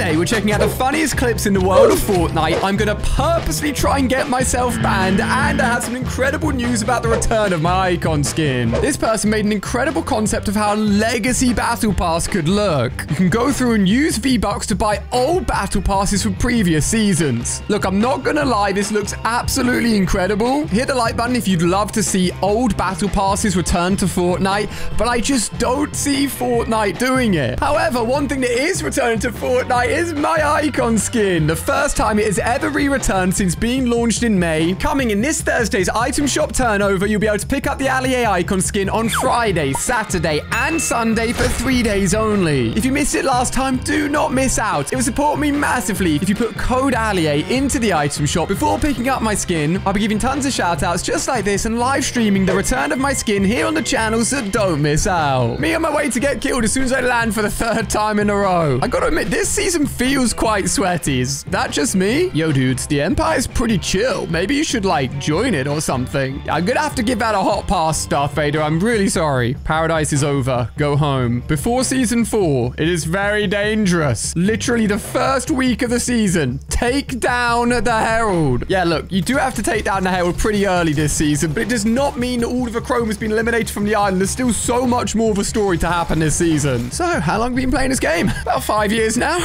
Today, we're checking out the funniest clips in the world of Fortnite. I'm going to purposely try and get myself banned, and I have some incredible news about the return of my icon skin. This person made an incredible concept of how Legacy Battle Pass could look. You can go through and use V-Bucks to buy old Battle Passes from previous seasons. Look, I'm not going to lie, this looks absolutely incredible. Hit the like button if you'd love to see old Battle Passes return to Fortnite, but I just don't see Fortnite doing it. However, one thing that is returning to Fortnite is my icon skin. The first time it has ever re-returned since being launched in May. Coming in this Thursday's item shop turnover, you'll be able to pick up the Ali-A icon skin on Friday, Saturday, and Sunday for three days only. If you missed it last time, do not miss out. It will support me massively if you put code Ali-A into the item shop before picking up my skin. I'll be giving tons of shout outs just like this and live streaming the return of my skin here on the channel, so don't miss out. Me on my way to get killed as soon as I land for the third time in a row. I gotta admit, this season feels quite sweaty. Is that just me? Yo, dudes, the Empire's pretty chill. Maybe you should, like, join it or something. I'm gonna have to give that a hot pass, Darth Vader. I'm really sorry. Paradise is over. Go home. Before season four, it is very dangerous. Literally the first week of the season. Take down the Herald. Yeah, look, you do have to take down the Herald pretty early this season, but it does not mean all of the Chrome has been eliminated from the island. There's still so much more of a story to happen this season. So, how long have you been playing this game? About five years now.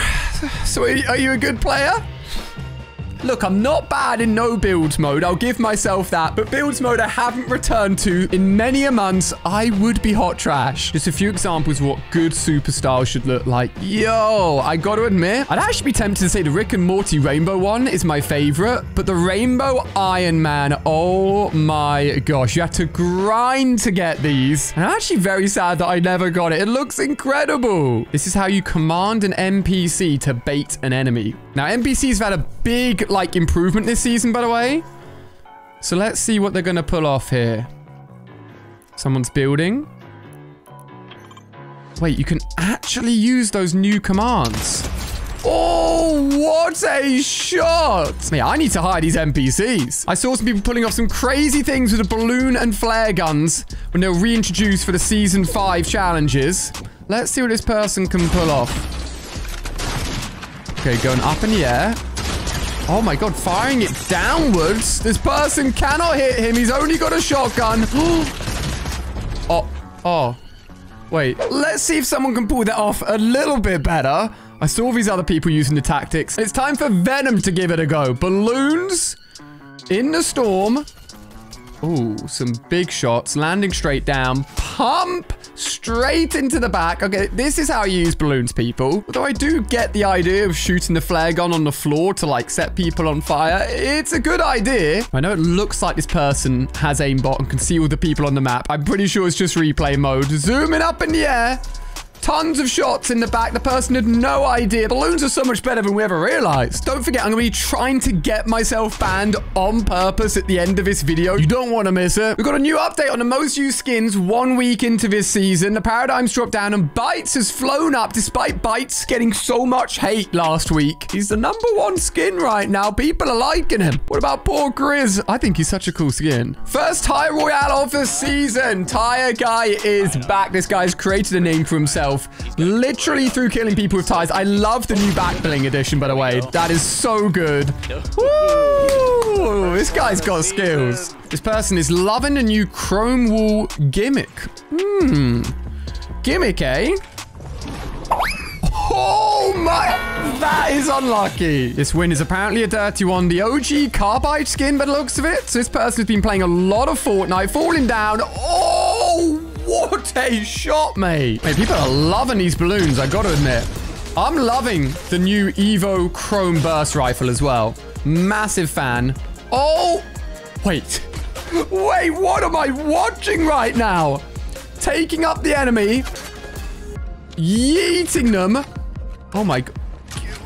So, are you a good player? Look, I'm not bad in no builds mode. I'll give myself that. But builds mode I haven't returned to in many a months. I would be hot trash. Just a few examples of what good superstars should look like. Yo, I got to admit, I'd actually be tempted to say the Rick and Morty rainbow one is my favorite. But the rainbow Iron Man, oh my gosh. You have to grind to get these. And I'm actually very sad that I never got it. It looks incredible. This is how you command an NPC to bait an enemy. Now, NPCs have had a big like improvement this season, by the way. So let's see what they're going to pull off here. Someone's building. Wait, you can actually use those new commands. Oh, what a shot. Man, I need to hire these NPCs. I saw some people pulling off some crazy things with the balloon and flare guns when they were reintroduced for the Season 5 challenges. Let's see what this person can pull off. Okay, going up in the air. Oh my god, firing it downwards? This person cannot hit him. He's only got a shotgun. oh, oh. Wait, let's see if someone can pull that off a little bit better. I saw these other people using the tactics. It's time for Venom to give it a go. Balloons in the storm. Ooh, some big shots. Landing straight down. Pump straight into the back. Okay, this is how you use balloons, people. Although I do get the idea of shooting the flare gun on the floor to, like, set people on fire. It's a good idea. I know it looks like this person has aimbot and can see all the people on the map. I'm pretty sure it's just replay mode. Zooming up in the air. Tons of shots in the back. The person had no idea. Balloons are so much better than we ever realized. Don't forget, I'm going to be trying to get myself banned on purpose at the end of this video. You don't want to miss it. We've got a new update on the most used skins one week into this season. The paradigm's dropped down and Bytes has flown up despite Bytes getting so much hate last week. He's the number one skin right now. People are liking him. What about poor Grizz? I think he's such a cool skin. First Tire Royale of the season. Tire Guy is back. This guy's created a name for himself literally through killing people with ties. I love the new back bling edition, by the way. That is so good. Woo! This guy's got skills. This person is loving the new chrome wool gimmick. Hmm. Gimmick, eh? Oh my, that is unlucky. This win is apparently a dirty one. The OG carbide skin by the looks of it. So this person has been playing a lot of Fortnite, falling down. Oh, what a shot, mate. Mate, people are loving these balloons, I gotta admit. I'm loving the new Evo Chrome Burst Rifle as well. Massive fan. Oh, wait. Wait, what am I watching right now? Taking up the enemy. Yeeting them. Oh my.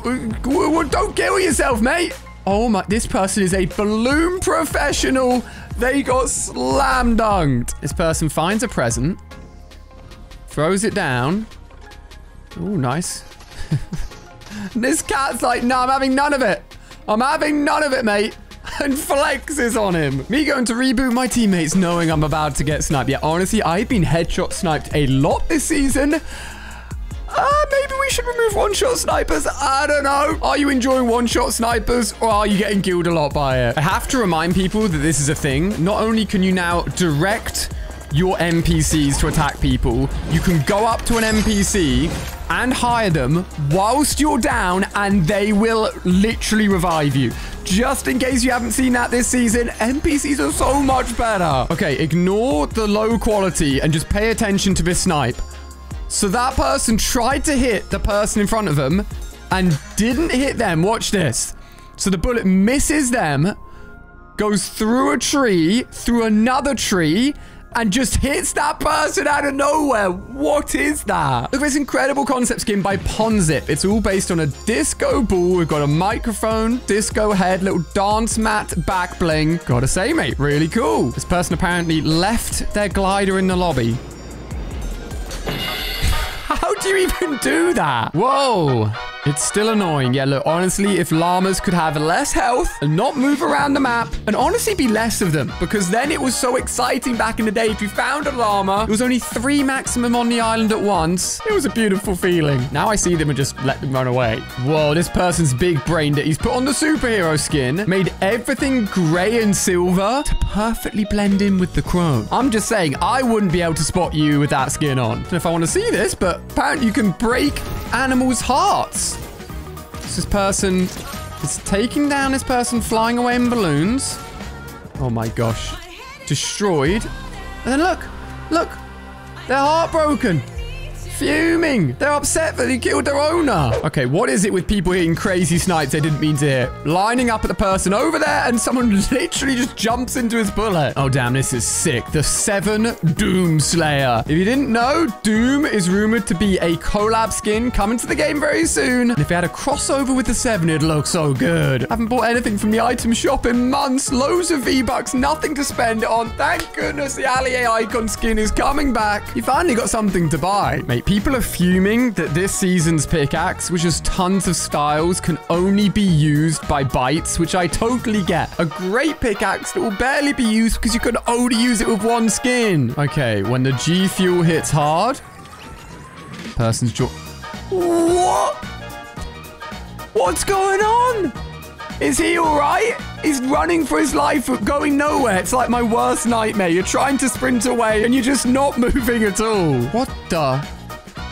Don't kill yourself, mate. Oh my, this person is a balloon professional. They got slam dunked. This person finds a present, throws it down. Oh, nice. this cat's like, no, I'm having none of it. I'm having none of it, mate. And flexes on him. Me going to reboot my teammates knowing I'm about to get sniped. Yeah, honestly, I've been headshot sniped a lot this season. Uh, maybe we should remove one-shot snipers. I don't know. Are you enjoying one-shot snipers or are you getting killed a lot by it? I have to remind people that this is a thing. Not only can you now direct your NPCs to attack people, you can go up to an NPC and hire them whilst you're down and they will literally revive you. Just in case you haven't seen that this season, NPCs are so much better. Okay, ignore the low quality and just pay attention to this snipe. So that person tried to hit the person in front of them and didn't hit them. Watch this. So the bullet misses them, goes through a tree, through another tree, and just hits that person out of nowhere. What is that? Look at this incredible concept skin by Ponzip. It's all based on a disco ball. We've got a microphone, disco head, little dance mat, back bling. Gotta say, mate, really cool. This person apparently left their glider in the lobby. You even do that? Whoa. It's still annoying. Yeah, look, honestly, if llamas could have less health and not move around the map, and honestly be less of them, because then it was so exciting back in the day. If you found a llama, there was only three maximum on the island at once. It was a beautiful feeling. Now I see them and just let them run away. Whoa, this person's big brained it. He's put on the superhero skin, made everything gray and silver to perfectly blend in with the chrome. I'm just saying, I wouldn't be able to spot you with that skin on. I don't know if I want to see this, but apparently you can break animals' hearts. This person is taking down this person flying away in balloons. Oh my gosh. Destroyed. And then look, look, they're heartbroken. Fuming. They're upset that he killed their owner. Okay, what is it with people hitting crazy snipes they didn't mean to hit? Lining up at the person over there and someone literally just jumps into his bullet. Oh, damn, this is sick. The Seven Doom Slayer. If you didn't know, Doom is rumored to be a collab skin coming to the game very soon. And if it had a crossover with the Seven, it'd look so good. I haven't bought anything from the item shop in months. Loads of V-Bucks, nothing to spend on. Thank goodness the Ali-A icon skin is coming back. You finally got something to buy. Mate, People are fuming that this season's pickaxe, which has tons of styles, can only be used by Bytes, which I totally get. A great pickaxe that will barely be used because you can only use it with one skin. Okay, when the G Fuel hits hard, person's jaw... What? What's going on? Is he all right? He's running for his life, going nowhere. It's like my worst nightmare. You're trying to sprint away and you're just not moving at all. What the...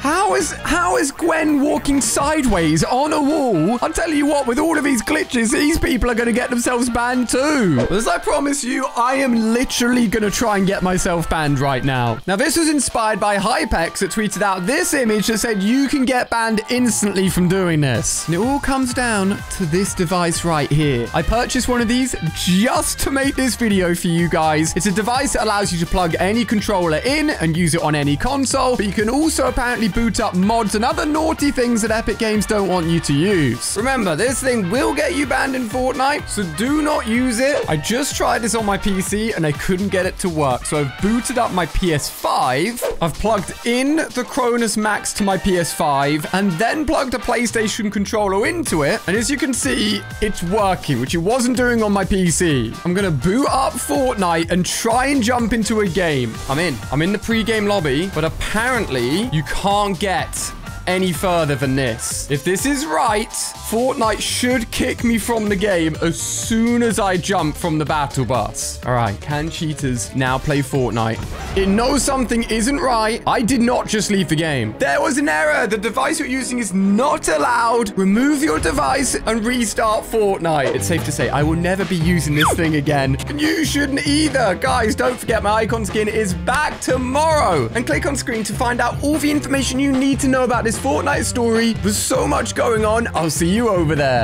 How is how is Gwen walking sideways on a wall? I'll tell you what, with all of these glitches, these people are going to get themselves banned too. As I promise you, I am literally going to try and get myself banned right now. Now, this was inspired by Hypex that tweeted out this image that said you can get banned instantly from doing this. And it all comes down to this device right here. I purchased one of these just to make this video for you guys. It's a device that allows you to plug any controller in and use it on any console, but you can also apparently boot up mods and other naughty things that Epic Games don't want you to use. Remember, this thing will get you banned in Fortnite, so do not use it. I just tried this on my PC and I couldn't get it to work, so I've booted up my PS5. I've plugged in the Cronus Max to my PS5 and then plugged a PlayStation controller into it. And as you can see, it's working, which it wasn't doing on my PC. I'm going to boot up Fortnite and try and jump into a game. I'm in. I'm in the pre-game lobby, but apparently you can't get any further than this. If this is right, Fortnite should kick me from the game as soon as I jump from the battle bus. All right, can cheaters now play Fortnite? It knows something isn't right. I did not just leave the game. There was an error. The device you're using is not allowed. Remove your device and restart Fortnite. It's safe to say I will never be using this thing again. And you shouldn't either. Guys, don't forget my icon skin is back tomorrow. And click on screen to find out all the information you need to know about this Fortnite story. There's so much going on. I'll see you over there.